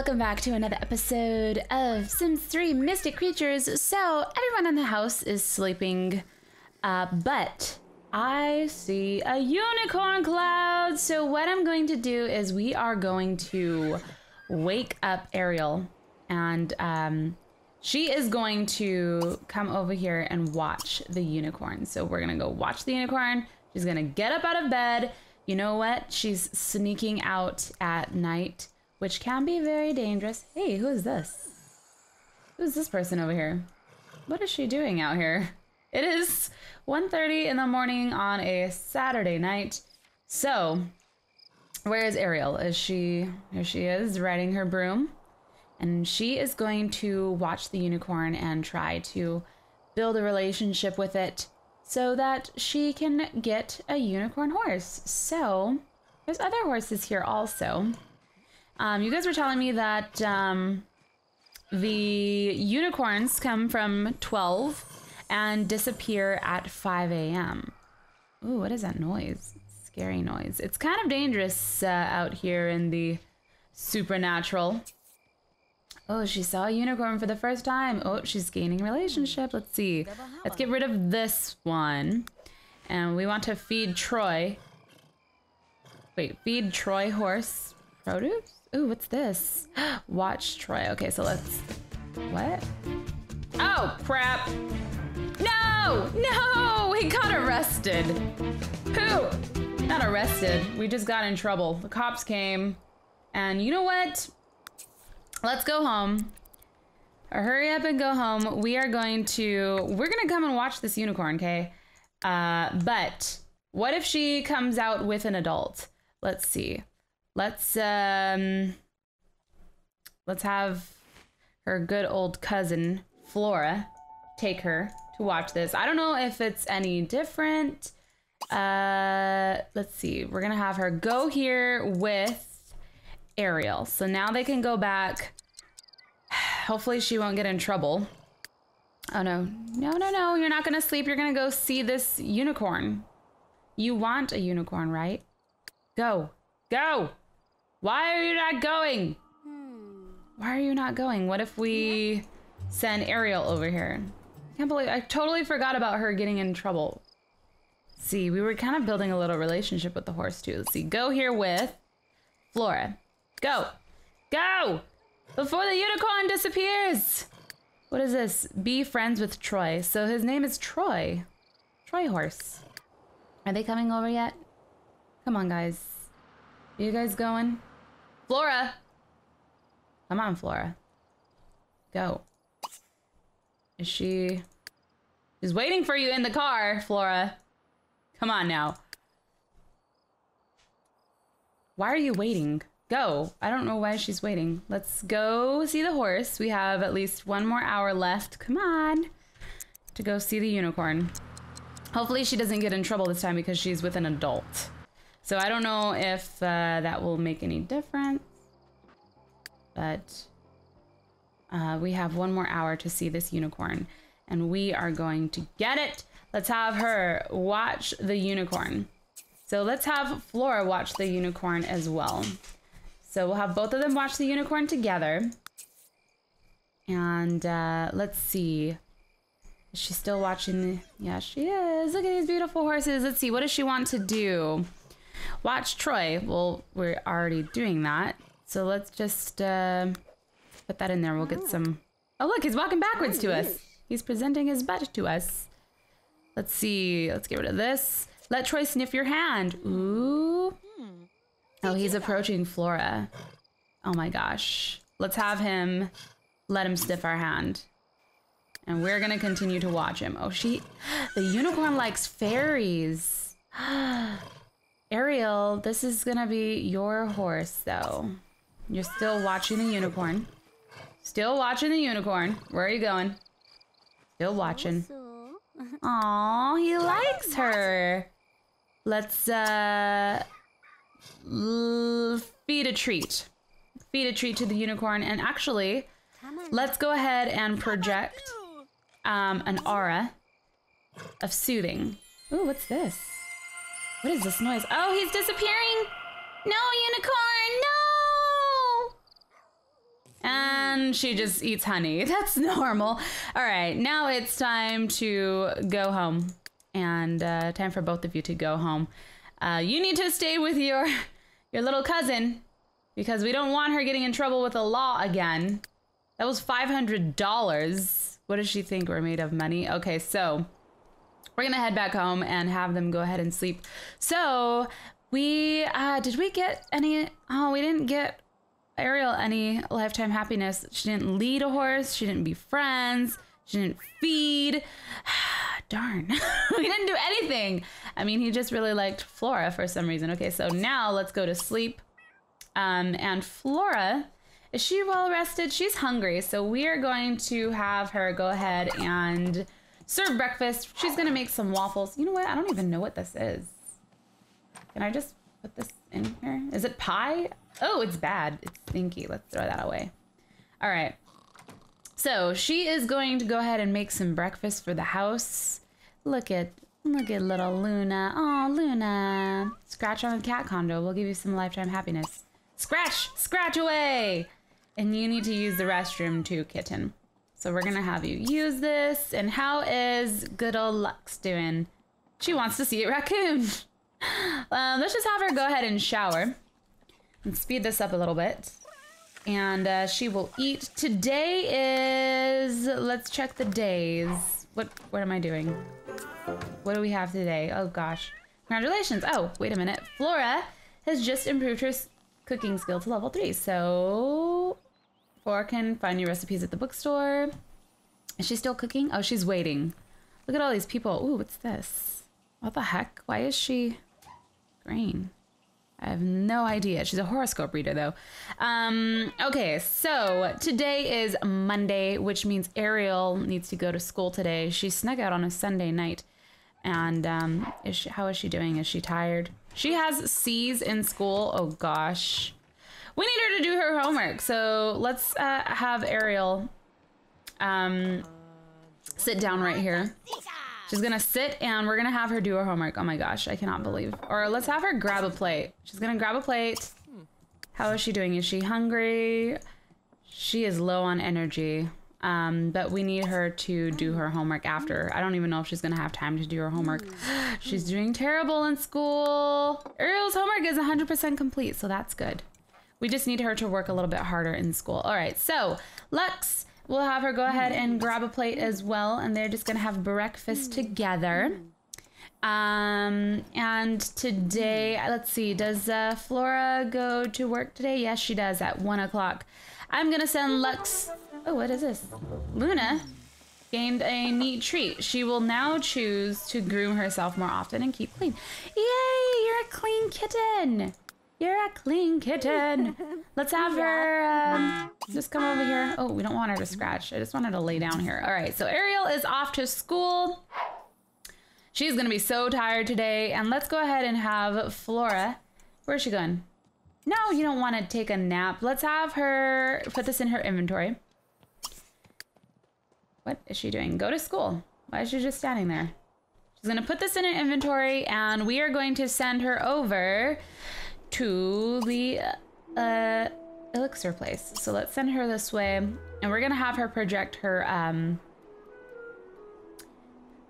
welcome back to another episode of Sims 3 Mystic Creatures. So, everyone in the house is sleeping, uh, but I see a unicorn cloud. So, what I'm going to do is we are going to wake up Ariel, and um, she is going to come over here and watch the unicorn. So, we're gonna go watch the unicorn. She's gonna get up out of bed. You know what? She's sneaking out at night which can be very dangerous. Hey, who is this? Who's this person over here? What is she doing out here? It is 1.30 in the morning on a Saturday night. So, where is Ariel? Is she, here she is, riding her broom. And she is going to watch the unicorn and try to build a relationship with it so that she can get a unicorn horse. So, there's other horses here also. Um, you guys were telling me that um, the unicorns come from 12 and disappear at 5 a.m. Ooh, what is that noise? Scary noise. It's kind of dangerous uh, out here in the supernatural. Oh, she saw a unicorn for the first time. Oh, she's gaining relationship. Let's see. Let's get rid of this one. And we want to feed Troy. Wait, feed Troy horse produce? Ooh, what's this? Watch Troy. Okay, so let's. What? Oh, crap. No! No! He got arrested. Who? Not arrested. We just got in trouble. The cops came. And you know what? Let's go home. Or hurry up and go home. We are going to. We're going to come and watch this unicorn, okay? Uh, but what if she comes out with an adult? Let's see. Let's um let's have her good old cousin Flora take her to watch this. I don't know if it's any different. Uh let's see. We're going to have her go here with Ariel. So now they can go back. Hopefully she won't get in trouble. Oh no. No, no, no. You're not going to sleep. You're going to go see this unicorn. You want a unicorn, right? Go. Go. Why are you not going? Hmm. Why are you not going? What if we send Ariel over here? I can't believe I totally forgot about her getting in trouble. See, we were kind of building a little relationship with the horse too. Let's see. Go here with Flora. Go. Go! Before the unicorn disappears! What is this? Be friends with Troy. So his name is Troy. Troy horse. Are they coming over yet? Come on, guys. Are you guys going? Flora! Come on, Flora. Go. Is she... She's waiting for you in the car, Flora. Come on now. Why are you waiting? Go. I don't know why she's waiting. Let's go see the horse. We have at least one more hour left. Come on. To go see the unicorn. Hopefully she doesn't get in trouble this time because she's with an adult. So I don't know if uh, that will make any difference. But uh, we have one more hour to see this unicorn. And we are going to get it. Let's have her watch the unicorn. So let's have Flora watch the unicorn as well. So we'll have both of them watch the unicorn together. And uh, let's see. Is she still watching the... Yeah, she is. Look at these beautiful horses. Let's see. What does she want to do? Watch Troy. Well, we're already doing that. So let's just uh, put that in there. We'll get some... Oh, look, he's walking backwards to us. He's presenting his butt to us. Let's see. Let's get rid of this. Let Troy sniff your hand. Ooh. Oh, he's approaching Flora. Oh my gosh. Let's have him let him sniff our hand. And we're going to continue to watch him. Oh, she... The unicorn likes fairies. Ariel, this is gonna be your horse, though. You're still watching the unicorn. Still watching the unicorn. Where are you going? Still watching. Aw, he likes her. Let's, uh... feed a treat. Feed a treat to the unicorn. And actually, let's go ahead and project um, an aura of soothing. Ooh, what's this? What is this noise? Oh, he's disappearing! No, unicorn! No! And she just eats honey. That's normal. All right, now it's time to go home. And uh, time for both of you to go home. Uh, you need to stay with your your little cousin because we don't want her getting in trouble with the law again. That was $500. What does she think we're made of money? Okay, so we're gonna head back home and have them go ahead and sleep. So we, uh, did we get any, oh, we didn't get Ariel any lifetime happiness. She didn't lead a horse. She didn't be friends. She didn't feed. Darn. we didn't do anything. I mean, he just really liked Flora for some reason. Okay, so now let's go to sleep. Um, and Flora, is she well rested? She's hungry. So we are going to have her go ahead and serve breakfast. She's to make some waffles. You know what? I don't even know what this is. Can I just put this in here? Is it pie? Oh, it's bad. It's stinky. Let's throw that away. All right. So she is going to go ahead and make some breakfast for the house. Look at look at little Luna. Oh, Luna. Scratch on the cat condo. We'll give you some lifetime happiness. Scratch! Scratch away! And you need to use the restroom too, kitten. So we're gonna have you use this. And how is good old Lux doing? She wants to see a raccoon. Um, let's just have her go ahead and shower and speed this up a little bit. And uh, she will eat. Today is, let's check the days. What, what am I doing? What do we have today? Oh gosh. Congratulations. Oh, wait a minute. Flora has just improved her cooking skill to level three. So Flora can find new recipes at the bookstore. Is she still cooking? Oh, she's waiting. Look at all these people. Ooh, what's this? What the heck? Why is she green? I have no idea. She's a horoscope reader, though. Um, okay, so today is Monday, which means Ariel needs to go to school today. She snuck out on a Sunday night. And um, is she, how is she doing? Is she tired? She has C's in school. Oh, gosh. We need her to do her homework. So let's uh, have Ariel um, sit down right here. She's gonna sit and we're gonna have her do her homework. Oh my gosh, I cannot believe. Or let's have her grab a plate. She's gonna grab a plate. How is she doing? Is she hungry? She is low on energy. Um, but we need her to do her homework after. I don't even know if she's gonna have time to do her homework. she's doing terrible in school. Ariel's homework is 100% complete, so that's good. We just need her to work a little bit harder in school. All right, so Lux, We'll have her go ahead and grab a plate as well, and they're just gonna have breakfast together. Um, and today, let's see, does uh, Flora go to work today? Yes, she does at one o'clock. I'm gonna send Lux. Oh, what is this? Luna gained a neat treat. She will now choose to groom herself more often and keep clean. Yay, you're a clean kitten. You're a clean kitten. Let's have her um, just come over here. Oh, we don't want her to scratch. I just want her to lay down here. All right, so Ariel is off to school. She's gonna be so tired today. And let's go ahead and have Flora. Where's she going? No, you don't want to take a nap. Let's have her put this in her inventory. What is she doing? Go to school. Why is she just standing there? She's gonna put this in her inventory and we are going to send her over to the uh, elixir place. So let's send her this way, and we're gonna have her project her um,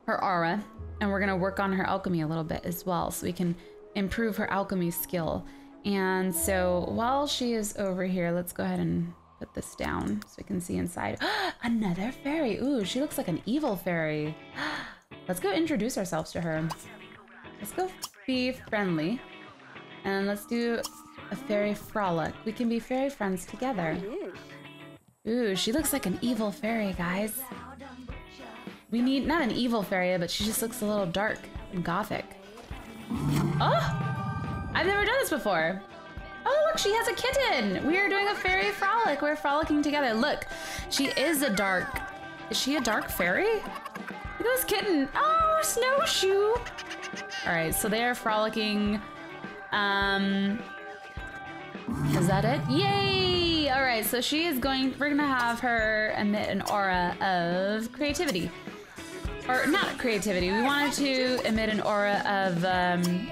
her aura, and we're gonna work on her alchemy a little bit as well, so we can improve her alchemy skill. And so while she is over here, let's go ahead and put this down so we can see inside. Another fairy. Ooh, she looks like an evil fairy. Let's go introduce ourselves to her. Let's go be friendly. And let's do a fairy frolic. We can be fairy friends together. Oh, Ooh, she looks like an evil fairy, guys. We need, not an evil fairy, but she just looks a little dark and gothic. Oh! I've never done this before. Oh, look, she has a kitten. We are doing a fairy frolic. We're frolicking together. Look, she is a dark, is she a dark fairy? Look at this kitten. Oh, snowshoe. All right, so they are frolicking um, is that it? Yay! All right, so she is going, we're gonna have her emit an aura of creativity. Or not creativity, we wanted to emit an aura of um,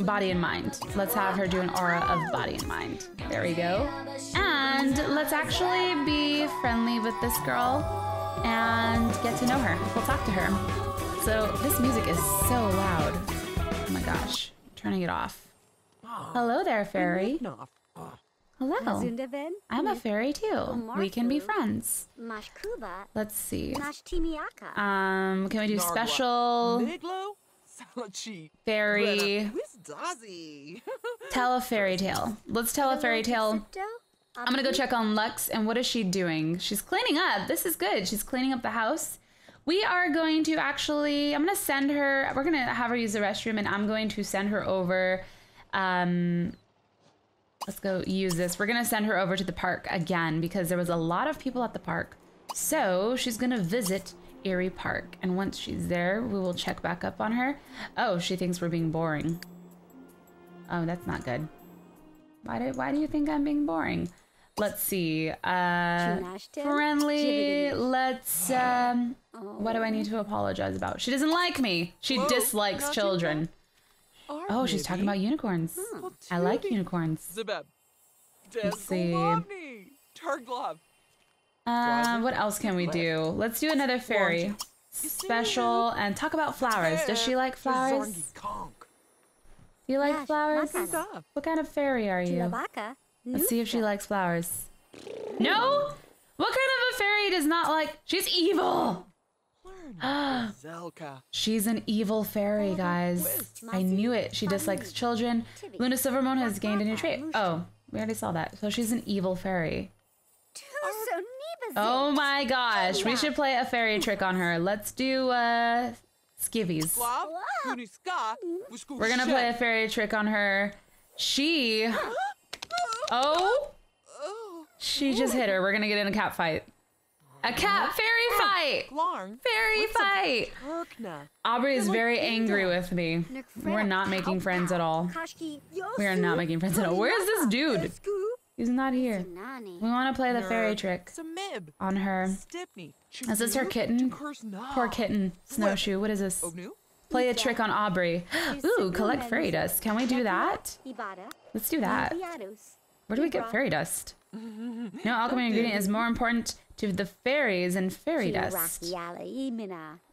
body and mind. Let's have her do an aura of body and mind. There we go. And let's actually be friendly with this girl and get to know her. We'll talk to her. So this music is so loud. Oh my gosh. Turning it off. Hello there, fairy. Hello. I'm a fairy too. We can be friends. Let's see. Um, can we do special Miglo? Salachi. fairy? Tell a fairy tale. Let's tell a fairy tale. I'm gonna go check on Lux and what is she doing? She's cleaning up. This is good. She's cleaning up the house. We are going to actually, I'm gonna send her, we're gonna have her use the restroom and I'm going to send her over. Um, let's go use this. We're gonna send her over to the park again because there was a lot of people at the park. So she's gonna visit Erie Park. And once she's there, we will check back up on her. Oh, she thinks we're being boring. Oh, that's not good. Why do, why do you think I'm being boring? Let's see. Uh, friendly. Let's. Um, what do I need to apologize about? She doesn't like me. She dislikes not children. Oh, she's talking about unicorns. I like unicorns. Zebeb. Let's see. Desgolovny. Um, what else can we do? Let's do another fairy. Special and talk about flowers. Does she like flowers? Do you like flowers? What kind of fairy are you? Let's see if she likes flowers. No? What kind of a fairy does not like? She's evil! Learn. Zelka. She's an evil fairy, guys. I knew it. She dislikes children. Luna Silvermoon has gained a new trait. Oh, we already saw that. So she's an evil fairy. Oh my gosh. We should play a fairy trick on her. Let's do uh skivvies. We're gonna play a fairy trick on her. She Oh she just hit her. We're gonna get in a cat fight. A cat fairy fight! Glarn. Fairy fight! Aubrey is very angry with me. We're not making friends at all. We are not making friends at all. Where's this dude? He's not here. We want to play the fairy trick on her. Stipney. Is this her kitten? Poor kitten. Snowshoe. What is this? Play a trick on Aubrey. Ooh, collect fairy dust. Can we do that? Let's do that. Where do we get fairy dust? No alchemy ingredient is more important to the fairies and fairy dust.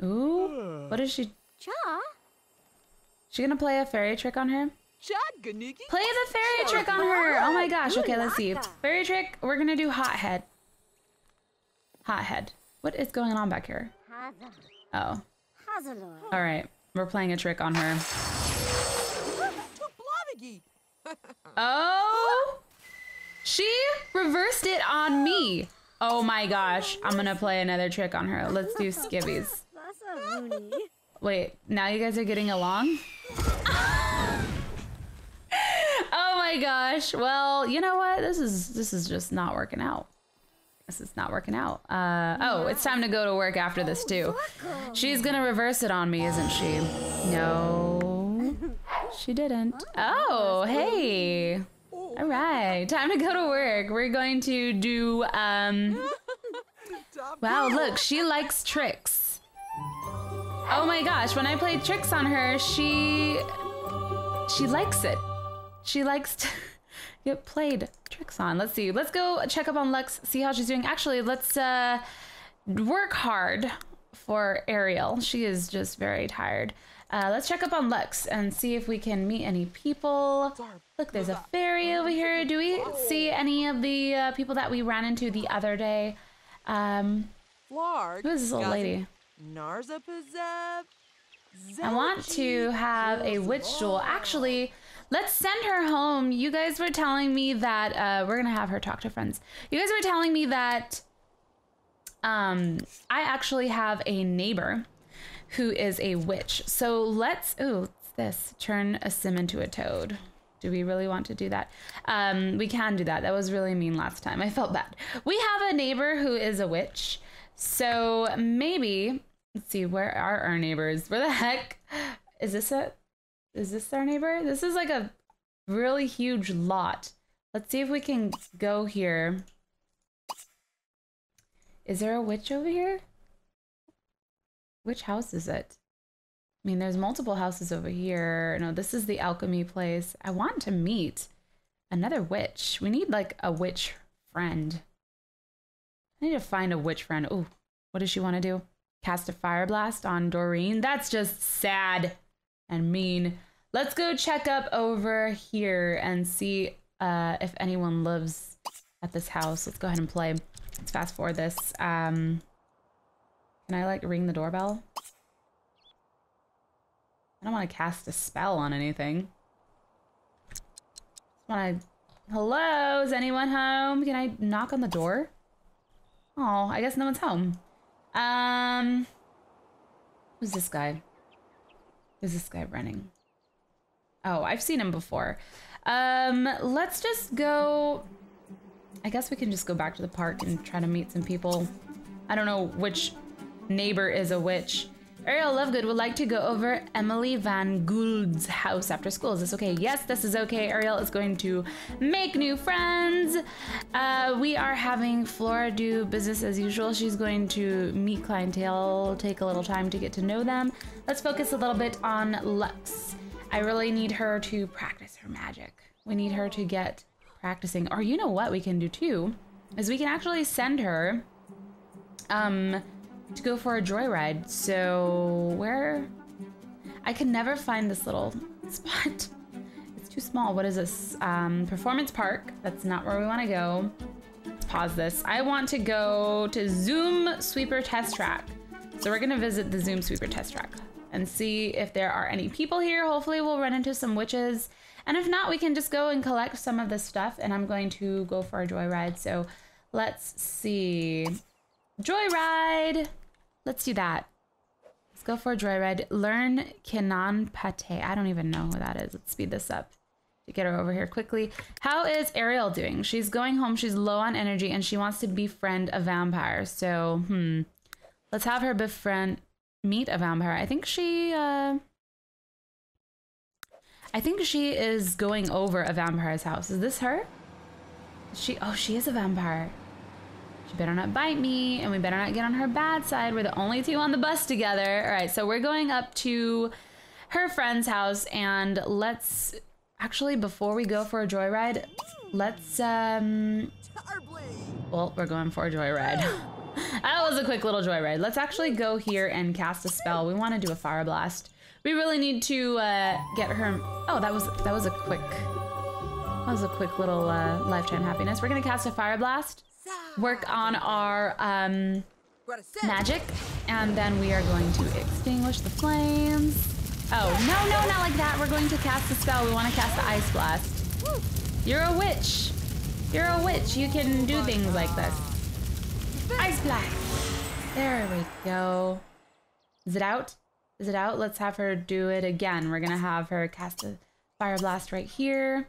Ooh, what is she? Cha. She gonna play a fairy trick on her? Play the fairy trick on her. Oh my gosh. Okay, let's see. Fairy trick. We're gonna do hothead. Hothead. What is going on back here? Oh, all right. We're playing a trick on her. Oh, she reversed it on me. Oh my gosh. I'm gonna play another trick on her. Let's do skivvies. That's a Rooney. Wait, now you guys are getting along? oh my gosh. Well, you know what? This is this is just not working out. This is not working out. Uh oh, it's time to go to work after this too. She's gonna reverse it on me, isn't she? No. She didn't. Oh, hey. Right, time to go to work. We're going to do um Wow, look, she likes tricks. Oh my gosh, when I play tricks on her, she she likes it. She likes to get played tricks on. Let's see. Let's go check up on Lux, see how she's doing. Actually, let's uh work hard for Ariel. She is just very tired. Uh, let's check up on Lux and see if we can meet any people. Look, there's a fairy over here. Do we see any of the uh, people that we ran into the other day? Um, who is this old lady? I want to have a witch duel. Actually, let's send her home. You guys were telling me that uh, we're gonna have her talk to friends. You guys were telling me that um, I actually have a neighbor who is a witch. So let's. What's this? Turn a sim into a toad. Do we really want to do that? Um, we can do that. That was really mean last time. I felt bad. We have a neighbor who is a witch. So maybe let's see where are our neighbors where the heck is this a is this our neighbor this is like a really huge lot let's see if we can go here is there a witch over here which house is it I mean, there's multiple houses over here. No, this is the alchemy place. I want to meet another witch. We need like a witch friend. I need to find a witch friend. Oh, what does she want to do? Cast a fire blast on Doreen? That's just sad and mean. Let's go check up over here and see uh, if anyone lives at this house. Let's go ahead and play. Let's fast forward this. Um, can I like ring the doorbell? I don't want to cast a spell on anything. Want to. Hello, is anyone home? Can I knock on the door? Oh, I guess no one's home. Um, who's this guy? Who's this guy running? Oh, I've seen him before. Um, let's just go. I guess we can just go back to the park and try to meet some people. I don't know which neighbor is a witch. Ariel Lovegood would like to go over Emily Van Gould's house after school. Is this okay? Yes, this is okay. Ariel is going to make new friends. Uh, we are having Flora do business as usual. She's going to meet clientele, take a little time to get to know them. Let's focus a little bit on Lux. I really need her to practice her magic. We need her to get practicing. Or you know what we can do too, is we can actually send her um to go for a joyride. So where I can never find this little spot. It's too small. What is this? Um, Performance Park. That's not where we want to go. Let's pause this. I want to go to Zoom Sweeper Test Track. So we're gonna visit the Zoom Sweeper Test Track and see if there are any people here. Hopefully we'll run into some witches. And if not, we can just go and collect some of this stuff and I'm going to go for a joyride. So let's see. Joyride! Let's do that. Let's go for a joyride. Learn Kinan Pate. I don't even know who that is. Let's speed this up to get her over here quickly. How is Ariel doing? She's going home. She's low on energy and she wants to befriend a vampire. So, hmm. Let's have her befriend, meet a vampire. I think she, uh, I think she is going over a vampire's house. Is this her? She, oh, she is a vampire. She better not bite me, and we better not get on her bad side. We're the only two on the bus together. All right, so we're going up to her friend's house, and let's actually before we go for a joyride, let's um. Well, we're going for a joyride. that was a quick little joyride. Let's actually go here and cast a spell. We want to do a fire blast. We really need to uh, get her. Oh, that was that was a quick. That was a quick little uh, lifetime happiness. We're gonna cast a fire blast work on our um, magic, and then we are going to extinguish the flames. Oh, no, no, not like that. We're going to cast a spell. We want to cast the ice blast. You're a witch. You're a witch. You can do things like this. Ice blast. There we go. Is it out? Is it out? Let's have her do it again. We're going to have her cast a fire blast right here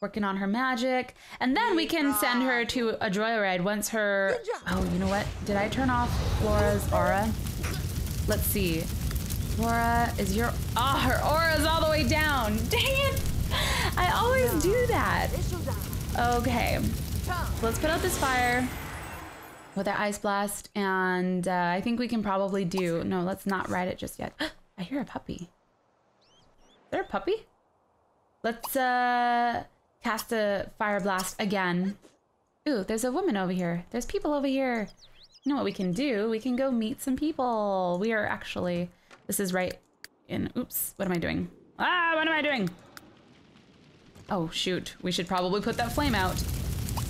working on her magic. And then we can send her to a joyride once her... Oh, you know what? Did I turn off Flora's aura? Let's see. Flora, is your... Oh, her aura's all the way down. Dang it! I always do that. Okay. Let's put out this fire with our ice blast. And uh, I think we can probably do... No, let's not ride it just yet. I hear a puppy. Is there a puppy? Let's, uh cast a fire blast again. Ooh, there's a woman over here. There's people over here. You know what we can do? We can go meet some people. We are actually, this is right in, oops, what am I doing? Ah, what am I doing? Oh, shoot. We should probably put that flame out.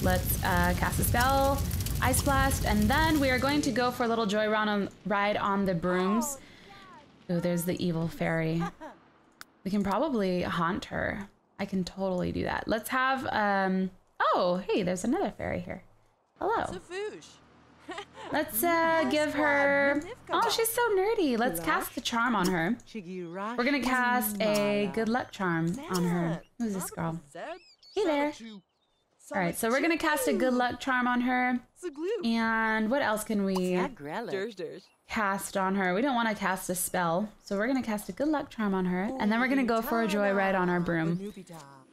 Let's uh, cast a spell, ice blast, and then we are going to go for a little joy on, ride on the brooms. Oh, there's the evil fairy. We can probably haunt her. I can totally do that. Let's have, um, oh, hey, there's another fairy here. Hello. Let's uh, give her, oh, she's so nerdy. Let's cast the charm on her. We're gonna cast a good luck charm on her. Who's this girl? Hey there. All right, so we're gonna cast a good luck charm on her. And what else can we cast on her? We don't want to cast a spell, so we're gonna cast a good luck charm on her, and then we're gonna go for a joyride on our broom.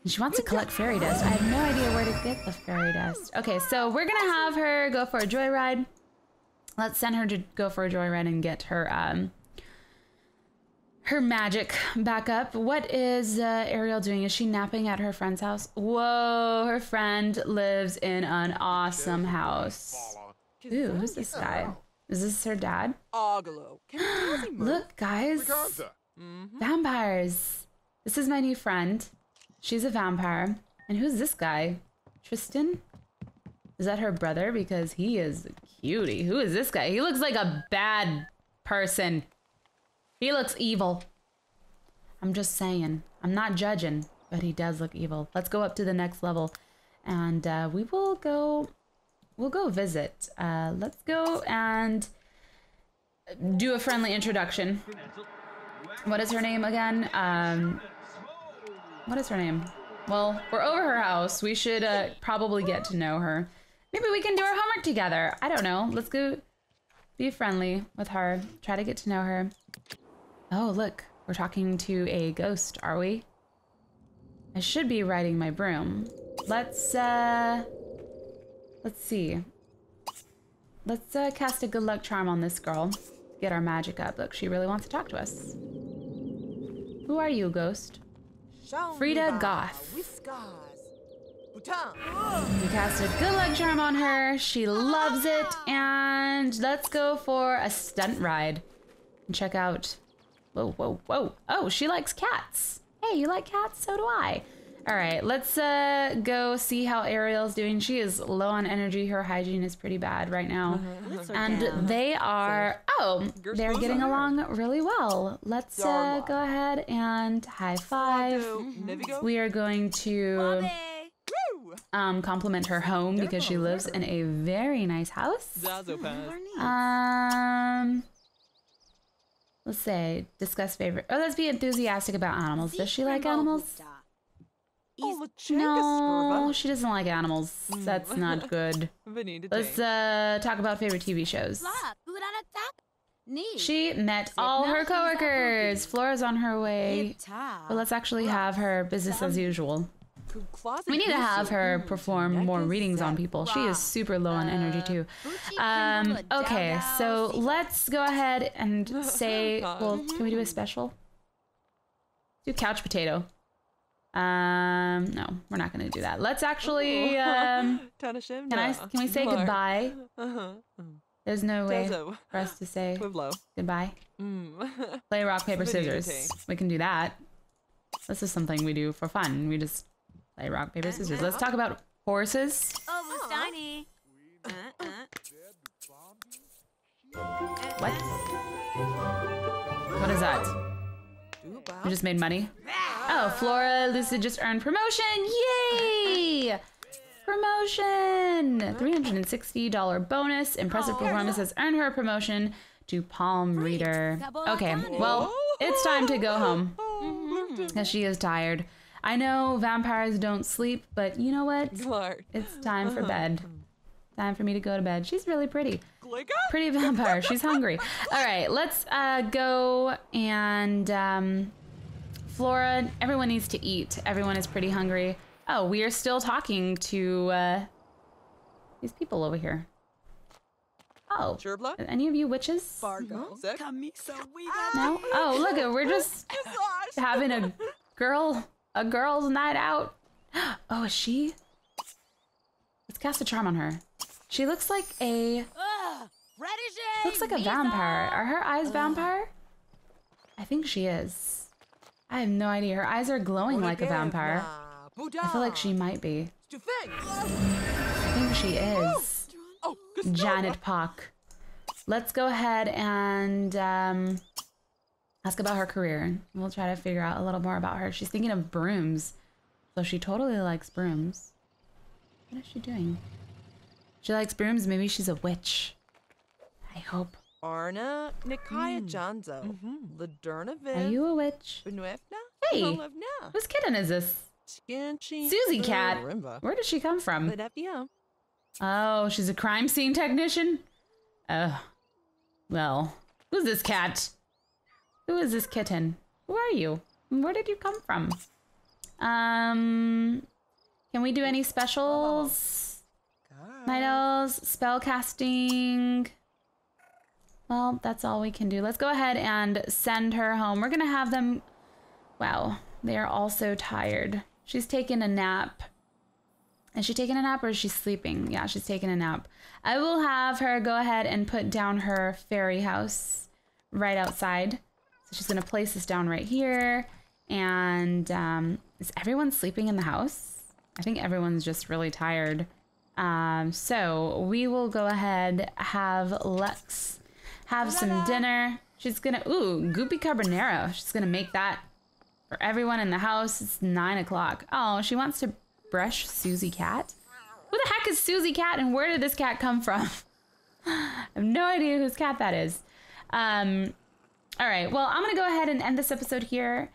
And she wants to collect fairy dust. I have no idea where to get the fairy dust. Okay, so we're gonna have her go for a joyride. Let's send her to go for a joyride and get her um her magic back up. What is uh, Ariel doing? Is she napping at her friend's house? Whoa, her friend lives in an awesome house. Ooh, who's this guy? Is this her dad? Ogalo. Can Tazzy move? Look, guys. Vampires. This is my new friend. She's a vampire. And who's this guy? Tristan? Is that her brother? Because he is a cutie. Who is this guy? He looks like a bad person. He looks evil. I'm just saying. I'm not judging, but he does look evil. Let's go up to the next level. And uh, we will go. We'll go visit. Uh, let's go and do a friendly introduction. What is her name again? Um, what is her name? Well, we're over her house. We should uh, probably get to know her. Maybe we can do our homework together. I don't know. Let's go be friendly with her. Try to get to know her. Oh, look. We're talking to a ghost, are we? I should be riding my broom. Let's, uh... Let's see. Let's uh, cast a good luck charm on this girl. Get our magic up. Look, she really wants to talk to us. Who are you, ghost? Frida Goth. We cast a good luck charm on her. She loves it. And let's go for a stunt ride. And check out. Whoa, whoa, whoa. Oh, she likes cats. Hey, you like cats? So do I. All right, let's uh, go see how Ariel's doing. She is low on energy. Her hygiene is pretty bad right now. Let's And down. they are, oh, they're getting along really well. Let's uh, go ahead and high five. Flado. Nevigo. We are going to Bobby. Um, compliment her home because she lives in a very nice house. Zazopaz. Um, let's say discuss favorite. Oh, let's be enthusiastic about animals. Does she like animals? Oh, No, she doesn't like animals. That's not good. Let's uh talk about favorite TV shows. She met all her coworkers. Flora's on her way. But let's actually have her business as usual. We need to have her perform more readings on people. She is super low on energy too. Um, okay, so let's go ahead and say, well, can we do a special? Do couch potato. Um, no, we're not gonna do that. Let's actually, um, can I? Can we say goodbye? Uh-huh. There's no way for us to say goodbye. Mm. Play rock paper scissors. We can do that. This is something we do for fun. We just play rock paper scissors. Let's talk about horses. Oh, Steiny. What? What is that? Doo. You just made money? Oh, Flora Lucid just earned promotion! Yay! Promotion! $360 bonus. Impressive performance has earned her a promotion to Palm Reader. Okay, well, it's time to go home. Oh, Because she is tired. I know vampires don't sleep, but you know what? Clark. It's time for bed. Time for me to go to bed. She's really pretty. Glicka? Pretty vampire. She's hungry. All right, let's uh, go and um, Flora. Everyone needs to eat. Everyone is pretty hungry. Oh, we are still talking to uh, these people over here. Oh, Gerbla? any of you witches? Fargo. No. Oh, look. We're just having a girl a girls' night out. Oh, is she? Let's cast a charm on her. She looks like a looks like a vampire. Are her eyes vampire? I think she is. I have no idea. Her eyes are glowing like a vampire. I feel like she might be. I think she is. Oh, Janet Pock. Let's go ahead and um, ask about her career. We'll try to figure out a little more about her. She's thinking of brooms. So she totally likes brooms. What is she doing? She likes brooms. Maybe she's a witch. I hope. Arna Nikaya Janzo. Ladurna Hmm. Are you a witch? Benuefna? Hey. Olovna. Whose kitten is this? Scanchi. Susie Cat. Where does she come from? Oh, she's a crime scene technician? Oh. Well, who's this cat? Who is this kitten? Who are you? Where did you come from? Um, can we do any specials? Owls, spell casting. Well, that's all we can do. Let's go ahead and send her home. We're gonna have them. Wow, they are all so tired. She's taking a nap. Is she taking a nap or is she sleeping? Yeah, she's taking a nap. I will have her go ahead and put down her fairy house right outside. So she's gonna place this down right here. And um, is everyone sleeping in the house? I think everyone's just really tired. Um, so we will go ahead have Lex have some dinner. She's gonna ooh goopy carbonara. She's gonna make that for everyone in the house. It's nine o'clock. Oh, she wants to brush Susie Cat. Who the heck is Susie Cat, and where did this cat come from? I have no idea whose cat that is. Um, all right. Well, I'm gonna go ahead and end this episode here.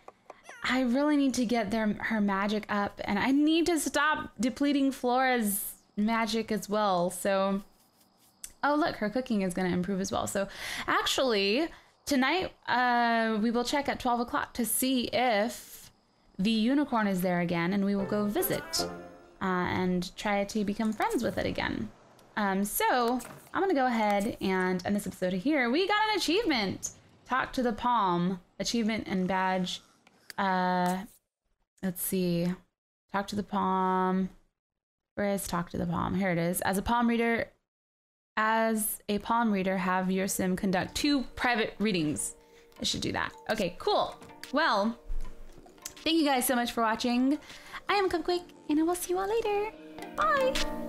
I really need to get their her magic up, and I need to stop depleting Flora's magic as well. So, oh look, her cooking is going to improve as well. So, actually, tonight uh, we will check at twelve o'clock to see if the unicorn is there again, and we will go visit uh, and try to become friends with it again. Um, so I'm gonna go ahead and end this episode here. We got an achievement. Talk to the palm. Achievement and badge. Uh, let's see. Talk to the palm. Where is talk to the palm? Here it is. As a palm reader, as a palm reader, have your sim conduct two private readings. I should do that. Okay, cool. Well, thank you guys so much for watching. I am Cupquake, and I will see you all later. Bye.